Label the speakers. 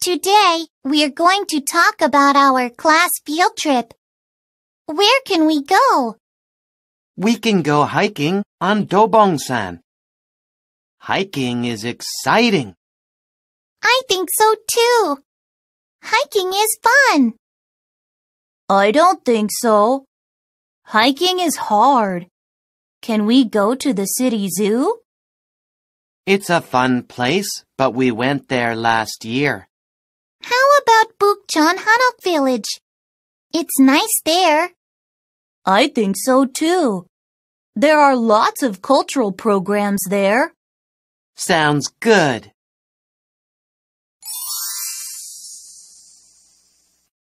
Speaker 1: Today, we're going to talk about our class field trip. Where can we go?
Speaker 2: We can go hiking on Dobongsan. Hiking is exciting.
Speaker 1: I think so too. Hiking is fun.
Speaker 3: I don't think so. Hiking is hard. Can we go to the city zoo?
Speaker 2: It's a fun place, but we went there last year.
Speaker 1: How about Bukchon Hanok Village? It's nice there.
Speaker 3: I think so too. There are lots of cultural programs there.
Speaker 2: Sounds good.